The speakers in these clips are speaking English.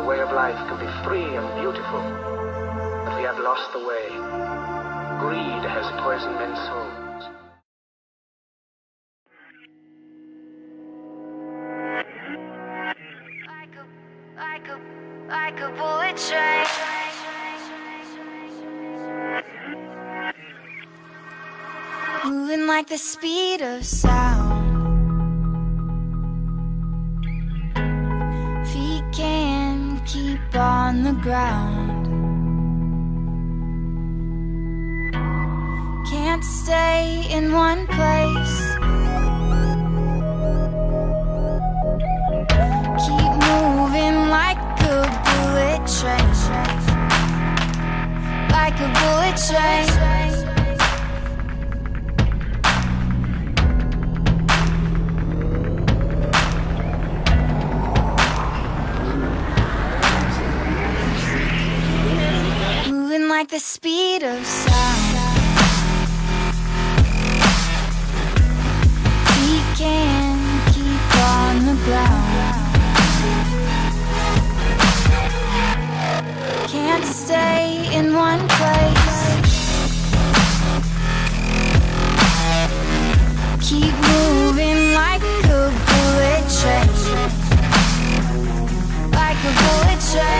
The way of life can be free and beautiful, but we have lost the way. Greed has poisoned men's souls. Like a, bullet train. Moving like the speed of sound. The ground. Can't stay in one place. Like the speed of sound. Feet can't keep on the ground. Can't stay in one place. Keep moving like a bullet train. Like a bullet train.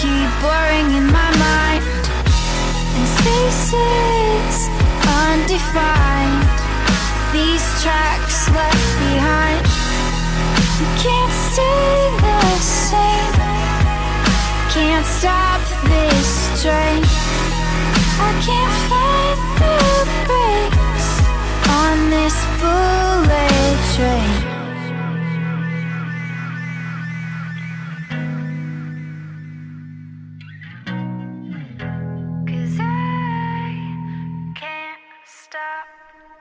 Keep blurring in my mind. And spaces undefined. These tracks left behind. You can't stay the same. Can't stop this train. I can't Thank you.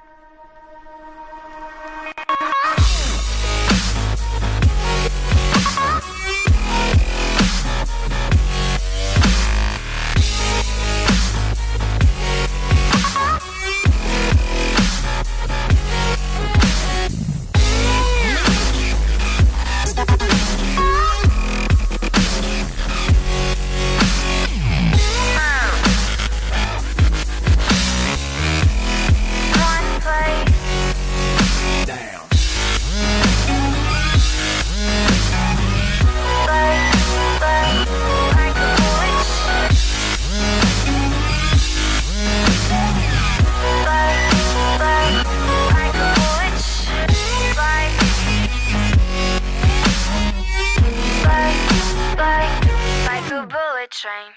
train.